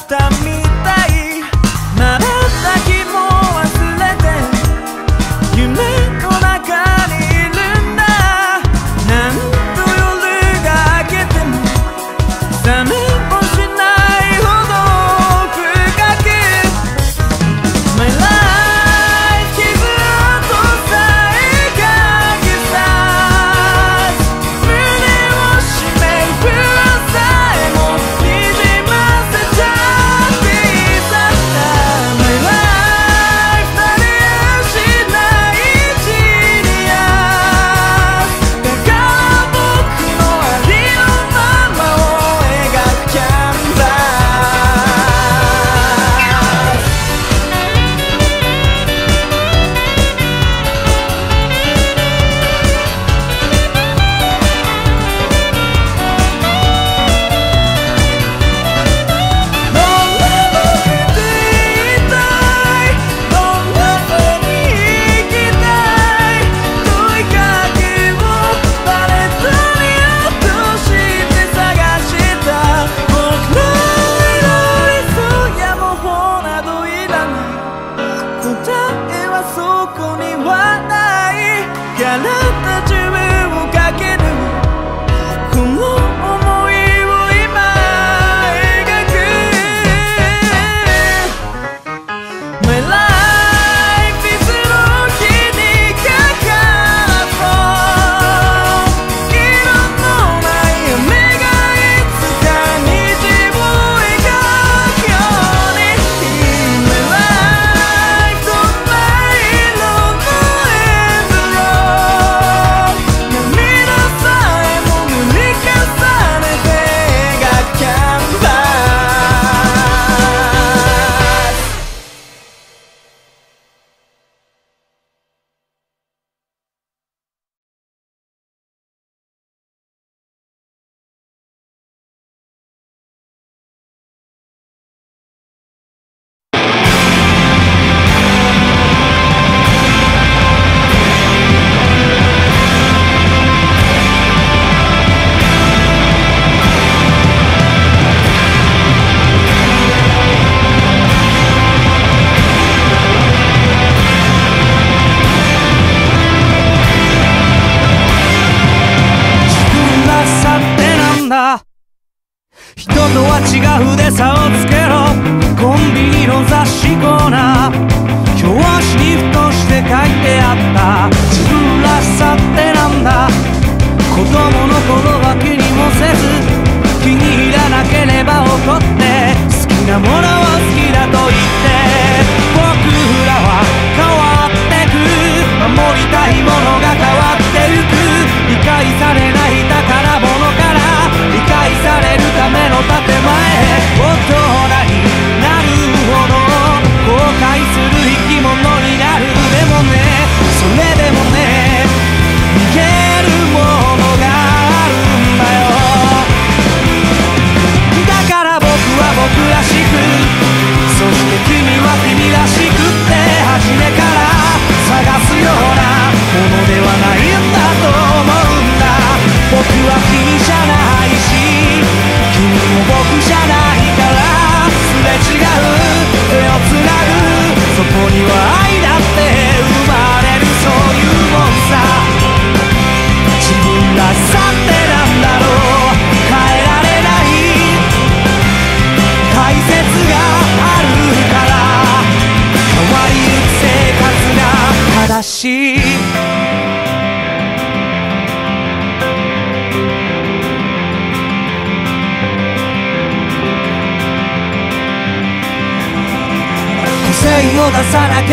I've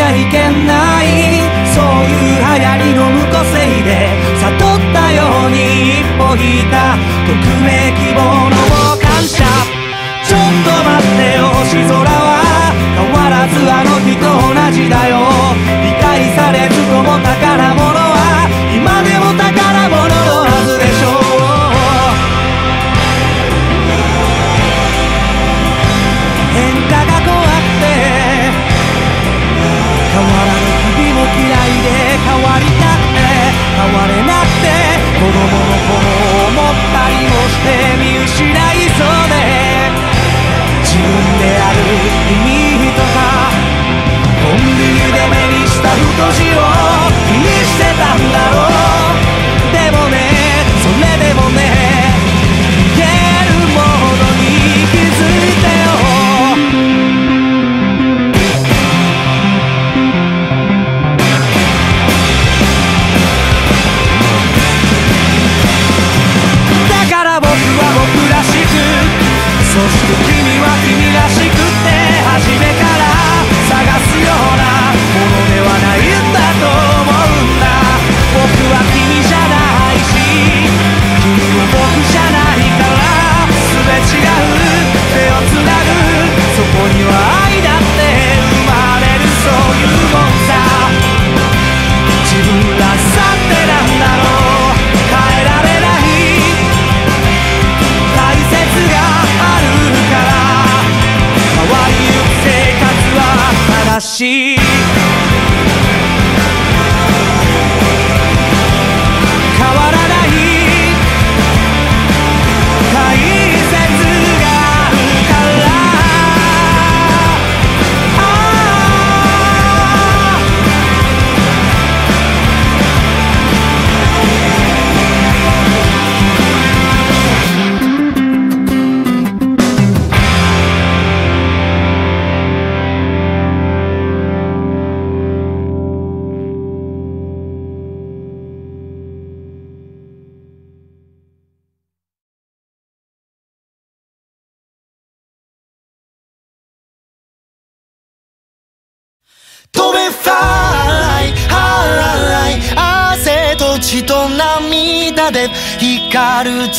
ゃい。けないそういう流行りの無個性で悟ったように一歩引いた匿名希望の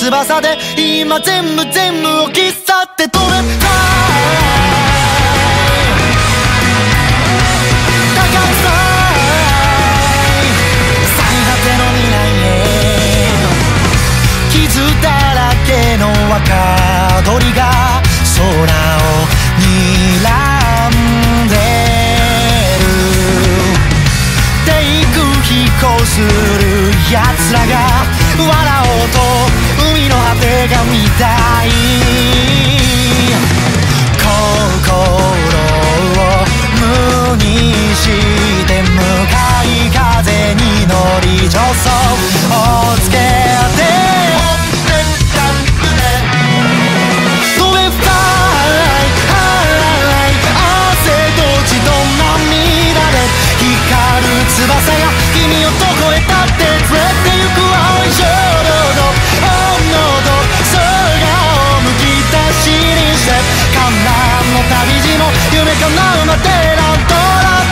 翼で今全部全部を切っ去って取れた若鳥が空を睨んでるテイク飛行するやつらが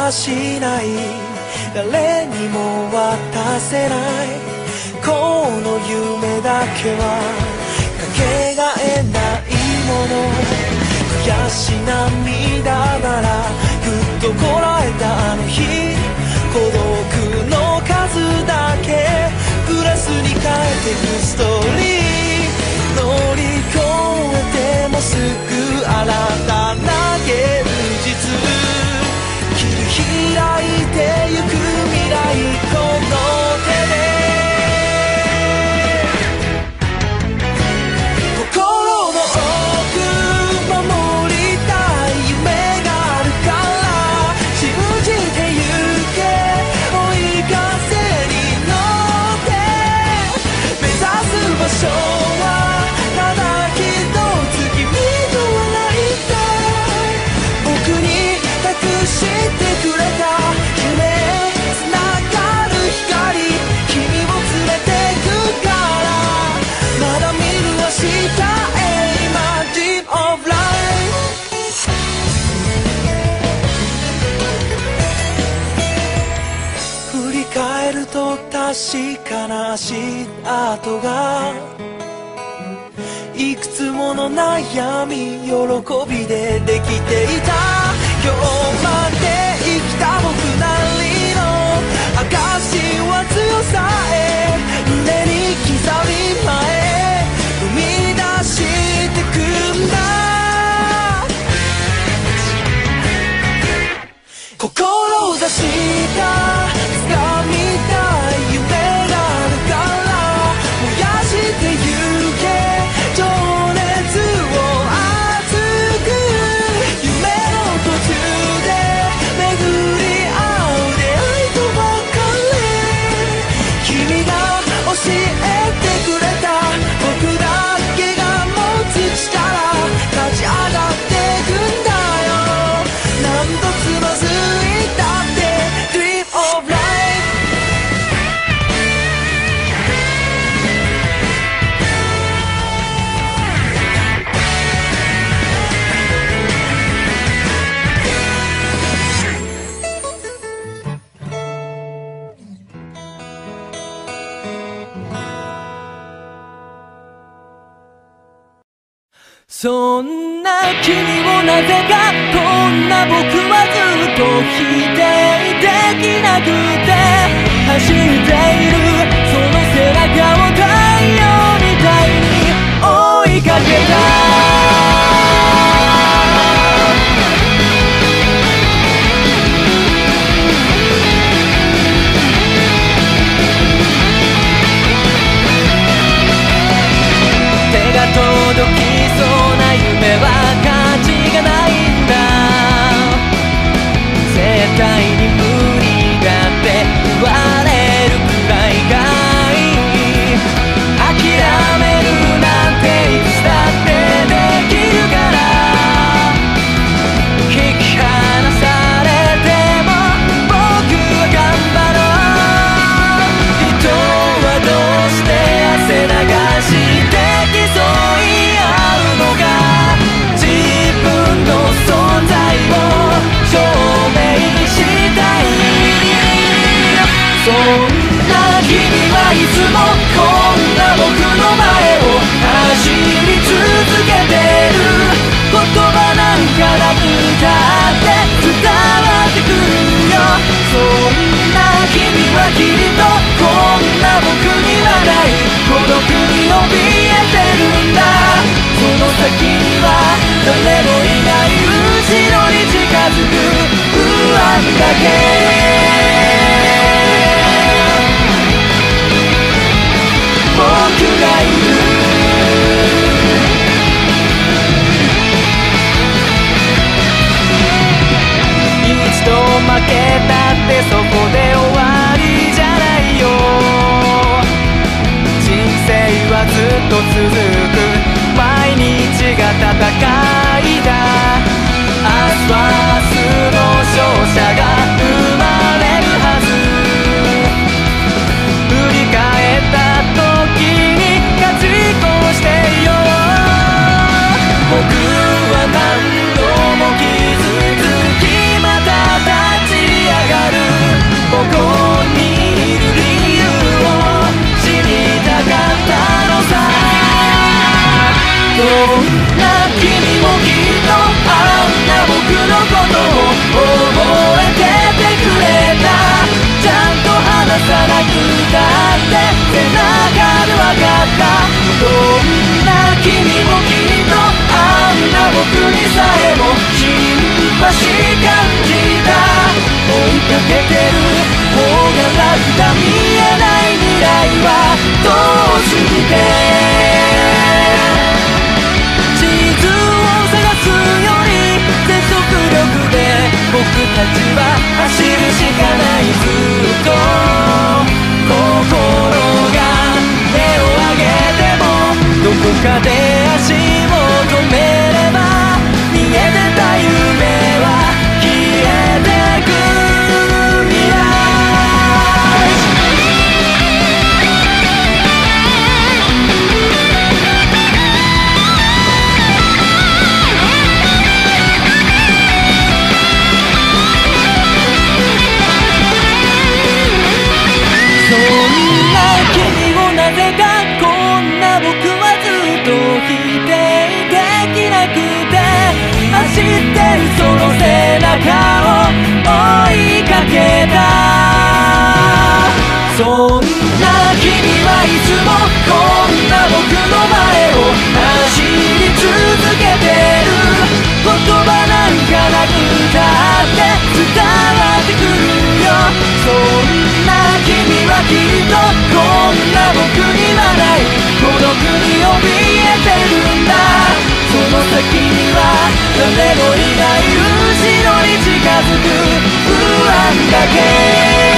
はしない。誰にも渡せない。この夢だけはかけがえないもの。悔し涙ならぐっとこらえたあの日。孤独の数だけプラスに変えてくストーリー。乗り越えてもすぐ新たな現実開いてゆく未来この足跡がいくつもの悩み喜びでできていた。今日まで生きた僕なりの証は強さへ。否定できなくて走っているなくたって伝わってくるよ。そんな君はきっとこんな僕にはない。孤独に怯えてるんだ。その先には誰もいない。後ろに近づく不安だけ。たってそこで終わりじゃないよ。人生はずっと続く。毎日が戦いだ。明日はな君もきっとあんな僕のことを覚えててくれた。ちゃんと話さなくたって背中で分かったどんな君もきっとあんな僕にさえも新し感じた追いかけてる方が楽だ見えない未来はどうしては走るしかないずっと心が手を上げてもどこかできっとこんな僕にはない。孤独に怯えてるんだ。その先には誰もいない。後ろに近づく不安だけ。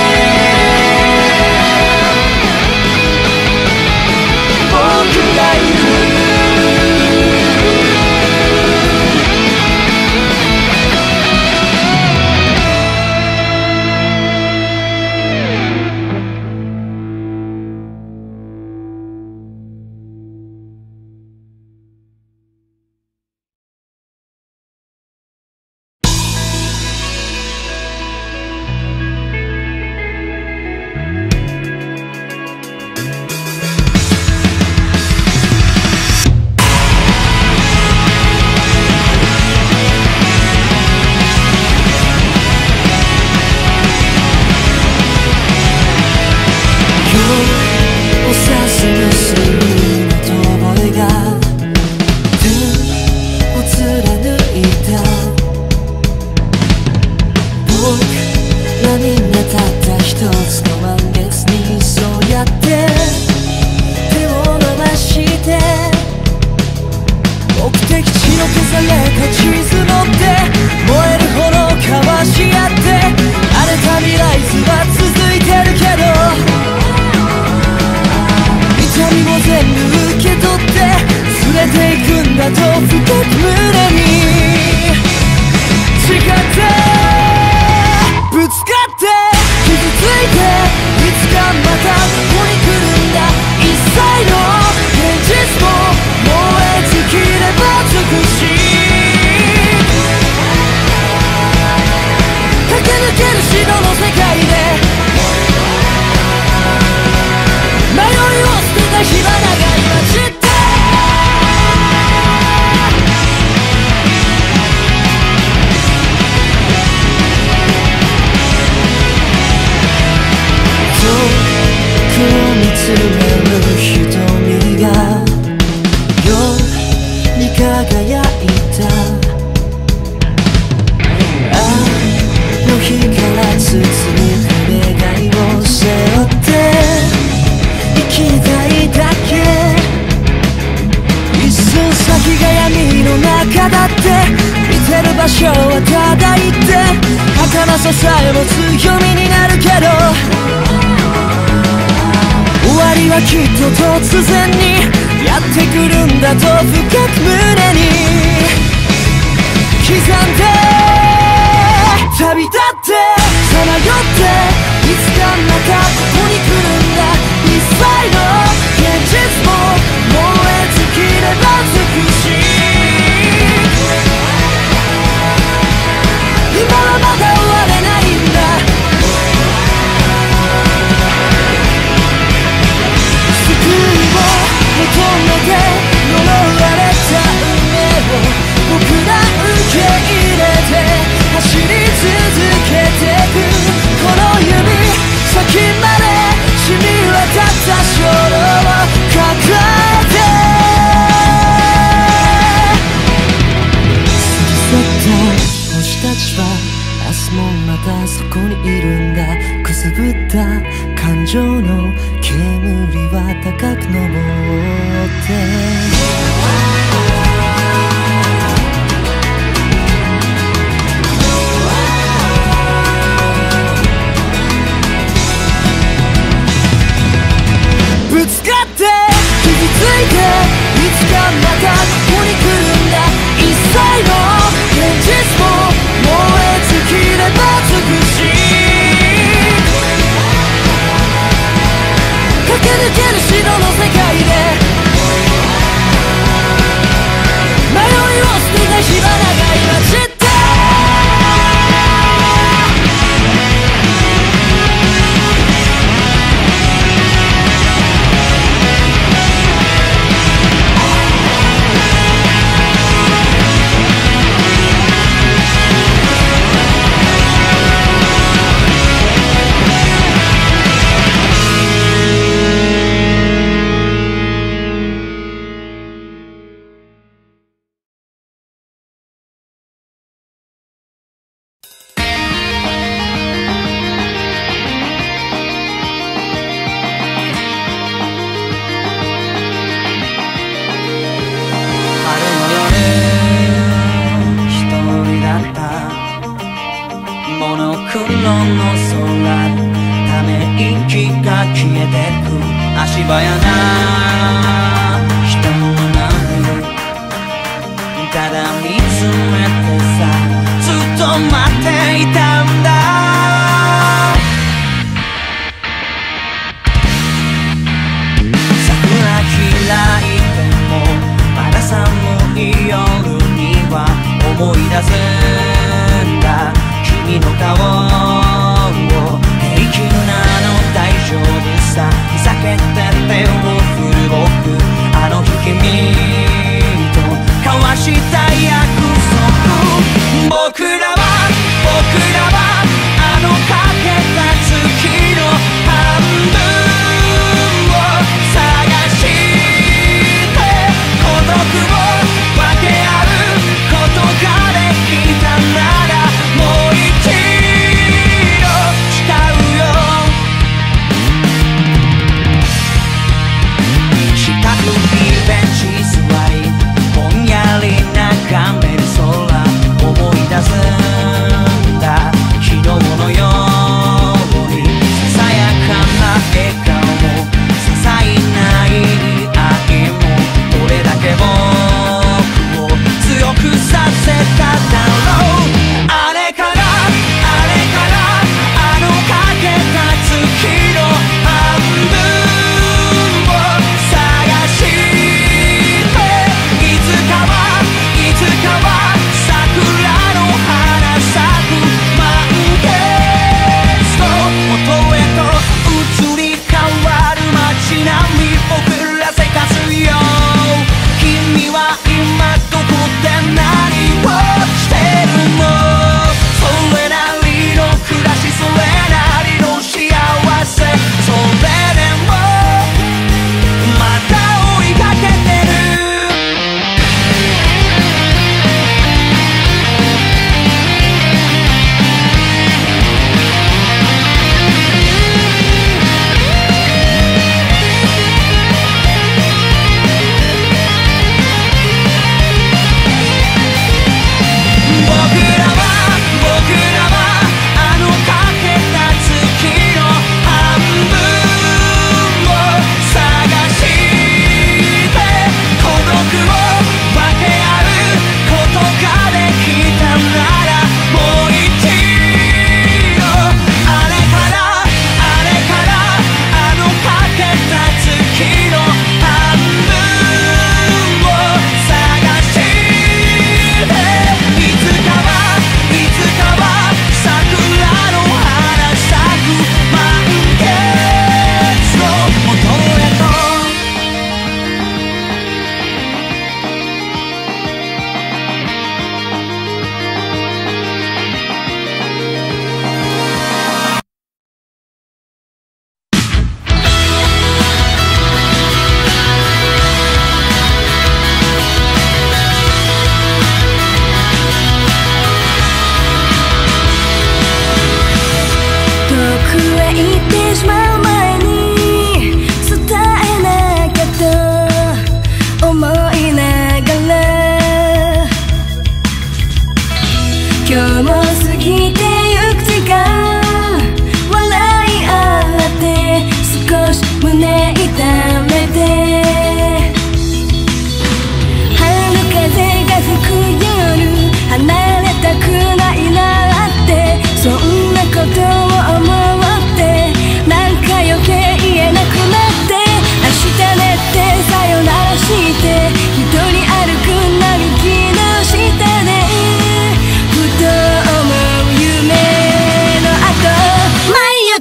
to me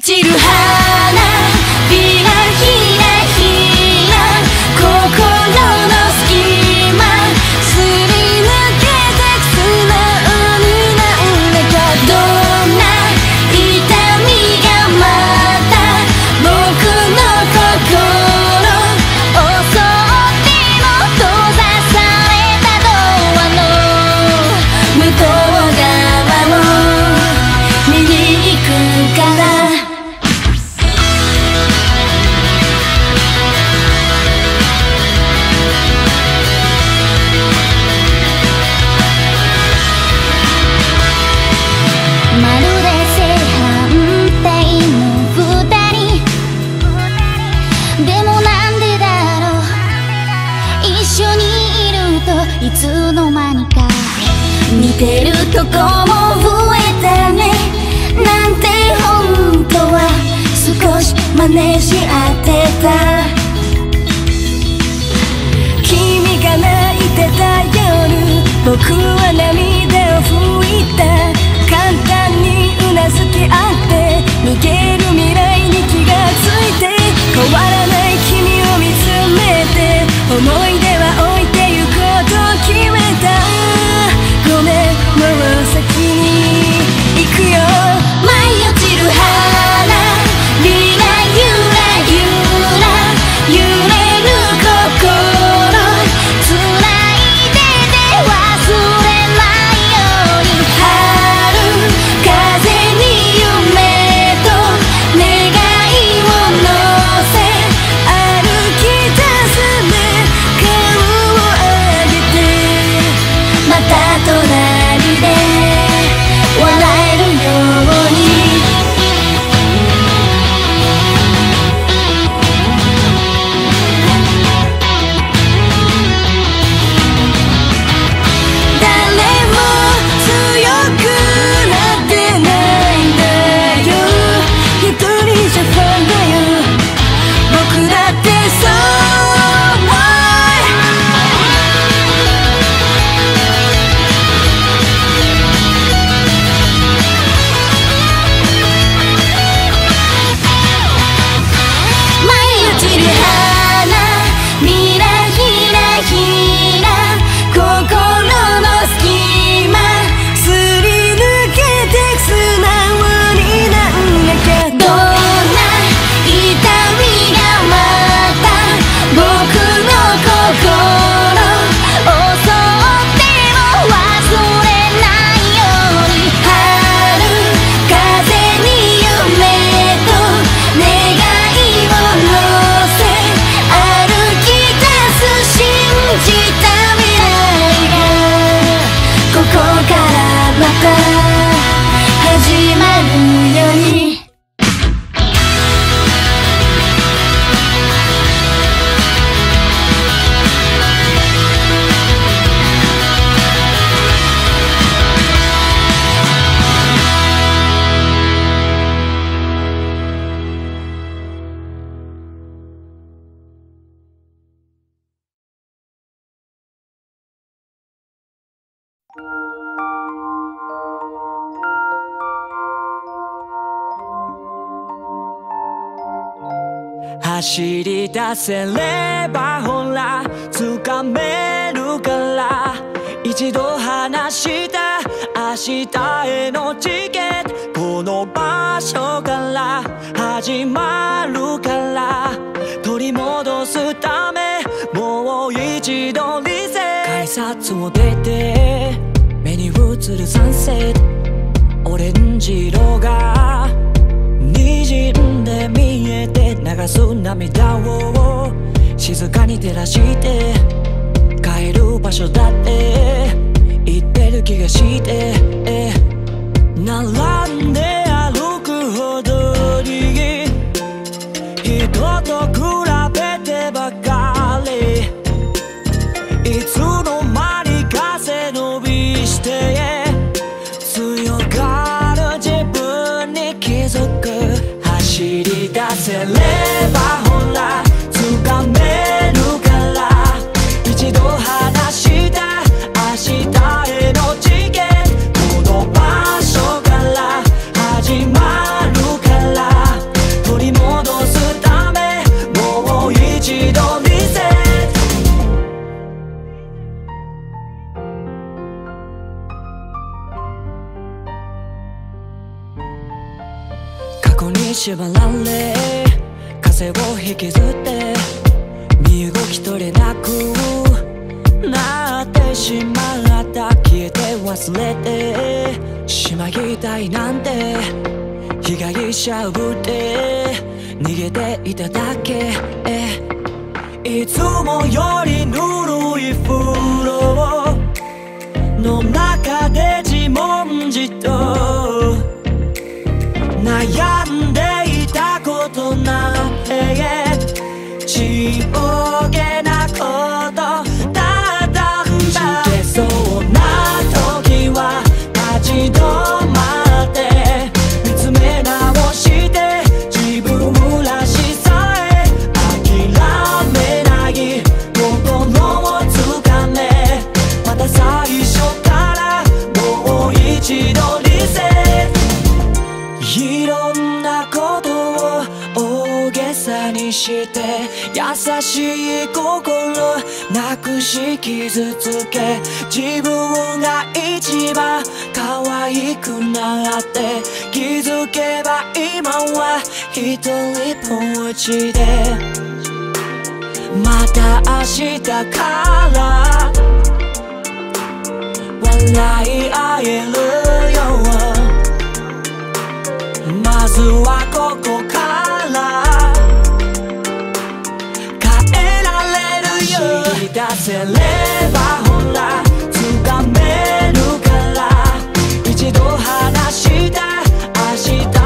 落ちる走り出せればほら掴めるから。一度話した明日へのチケットこの場所から。始まるから。取り戻すためもう一度夏も出て目に映るサンセットオレンジ色が滲んで見えて流す涙を静かに照らして帰る場所だって言ってる気がしてなら縛られ風を引きずって身動き取れなくなってしまった。消えて忘れてしまいたいなんて被害者ぶって逃げていただけ。いつもよりぬるい風呂の中で自問自答。悩んでへ。血を優しい心なくし傷つけ自分が一番可愛くなって気づけば今は一人ぽっちで。また明日から笑い合えるよまずはここから。せればほら掴めるから。一度話した明日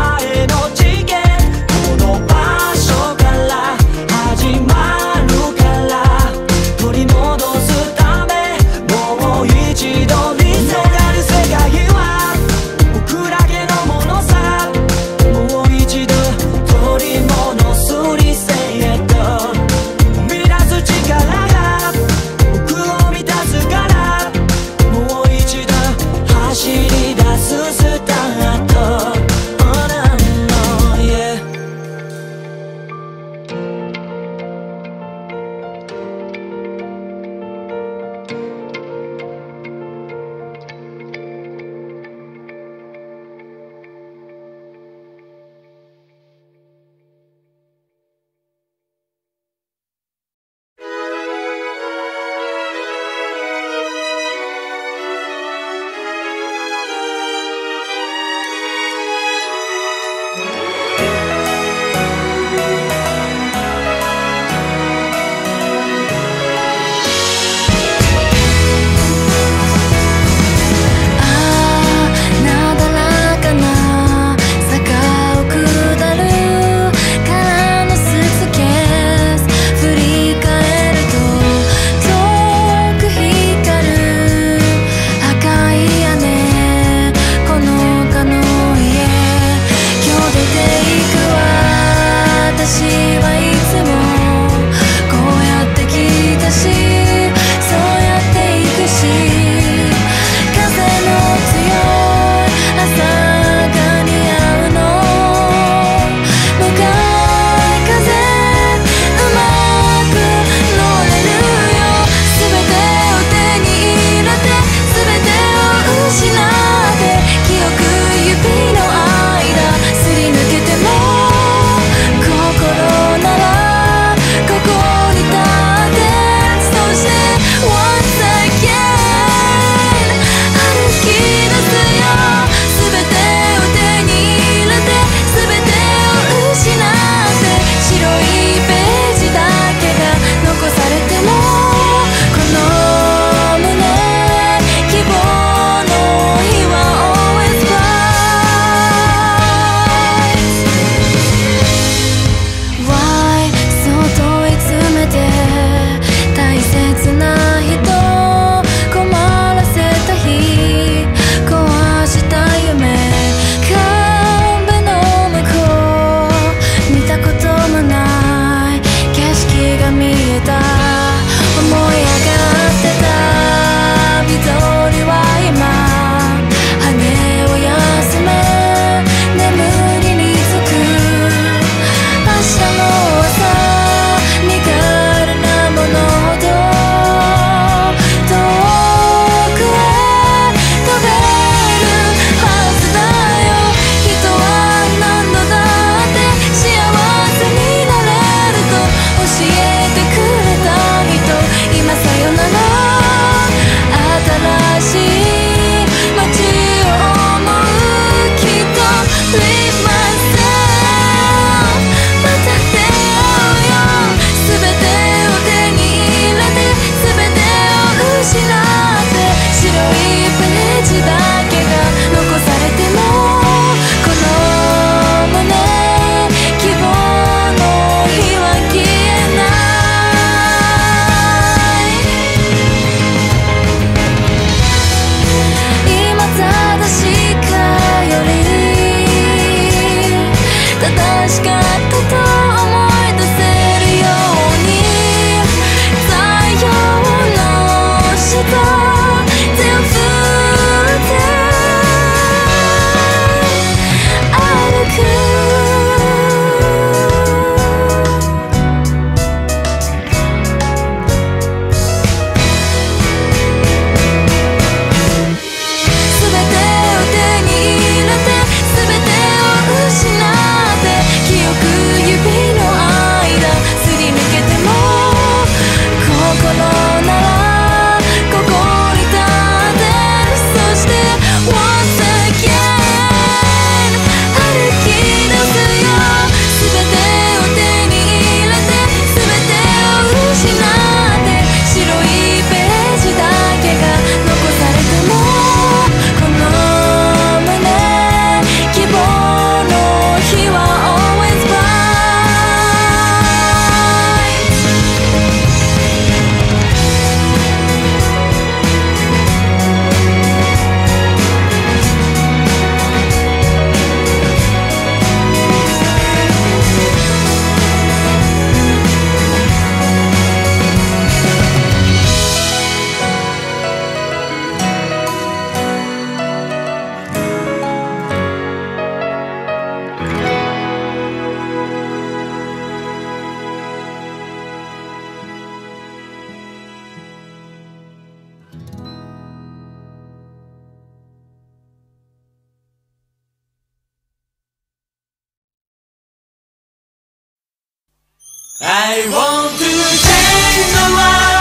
I want to change the world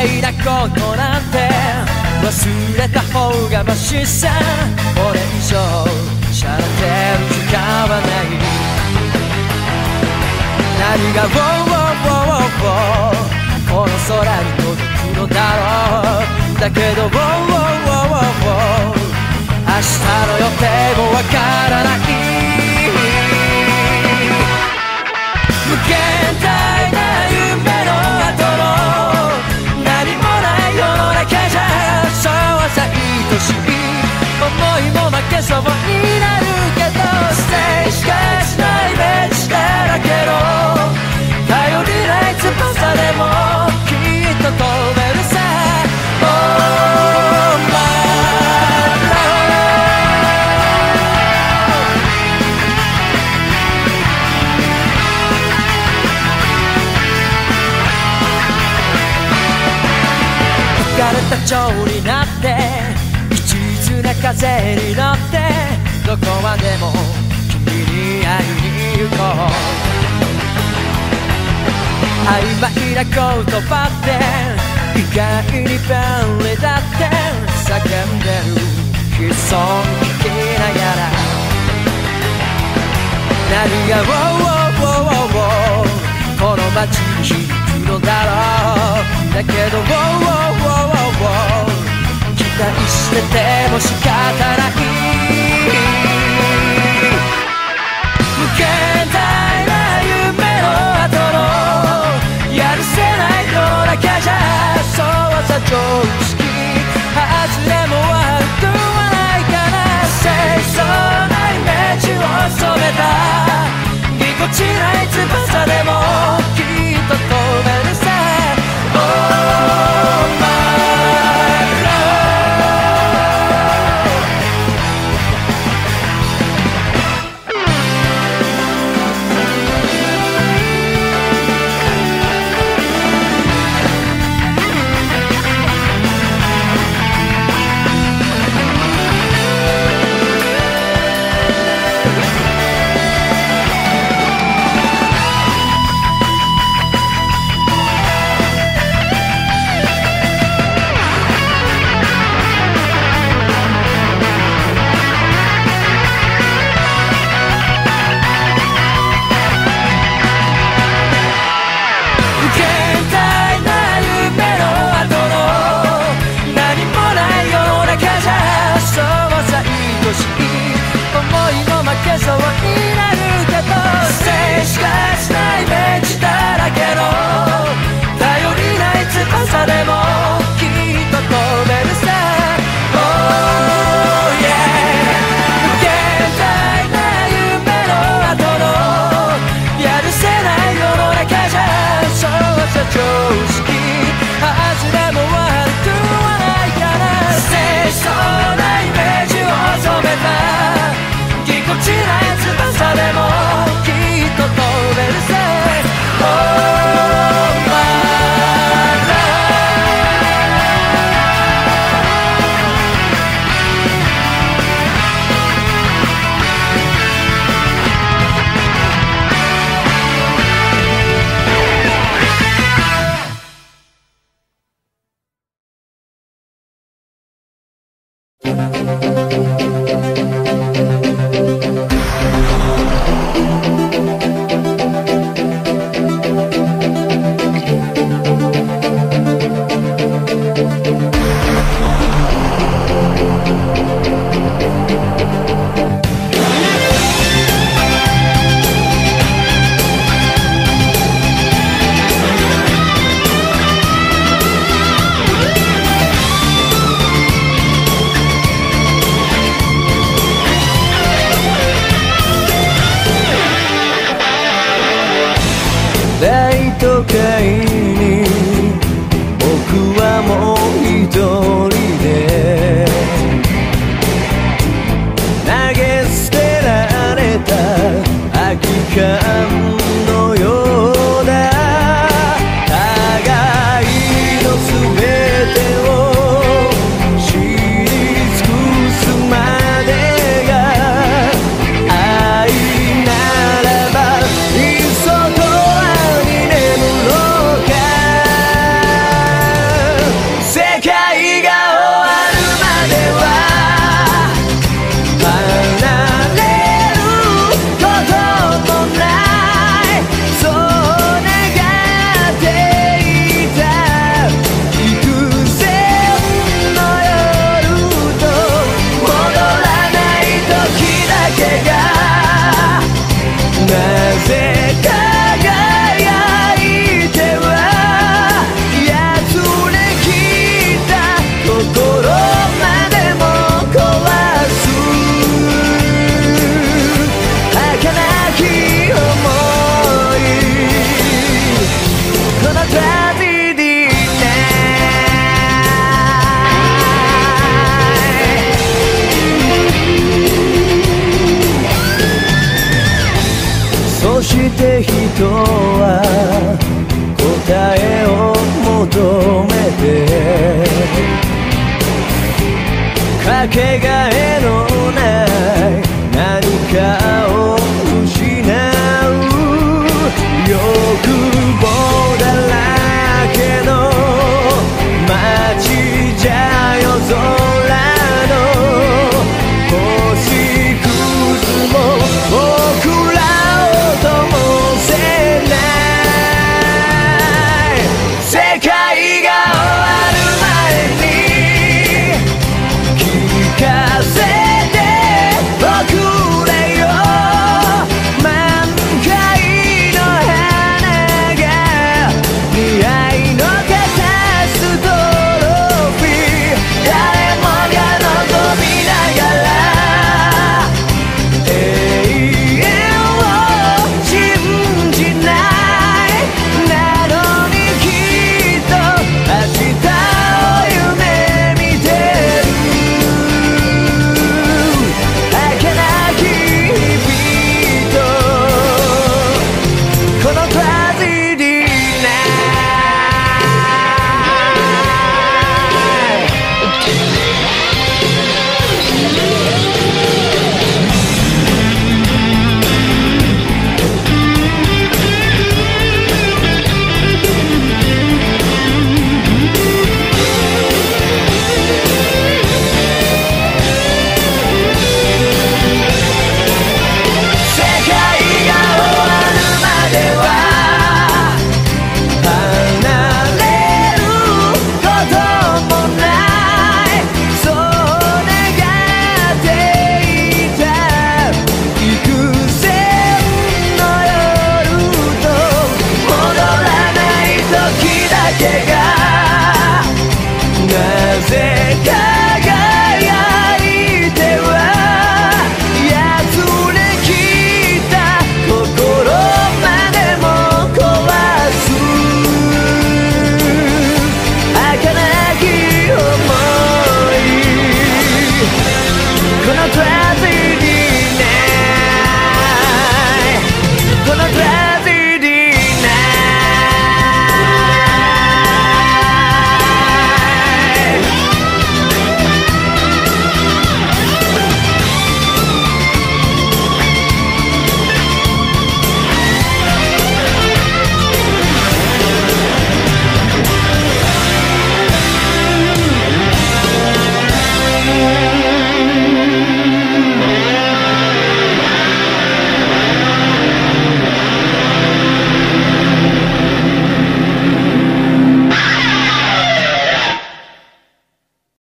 余計なことなんて。忘れた方がマシさ。これ以上しゃれてる時間はない。何が「ウォーウォーウォーウォー。この空に届くのだろう。だけど「ウォーウォーウォーウォーウォー。明日の予定もわからない。無限大な夢。そうになるけどステージがしないイメージだらけの頼りない翼でもきっと飛べるさ。Oh my love 浮かれた蝶になって一途な風に乗ってどこまでも君に会いに行こう曖昧な言葉って意外に便利だって叫んでる。悲壮聞きながら。何が「ウォーウォーウォーウォー。ウォーこの街に響くのだろう。だけど「ウォーウォーウォーウォーウォー。待してても仕方ない無限大な夢の後のやるせないのだけじゃそうさ常識外れもある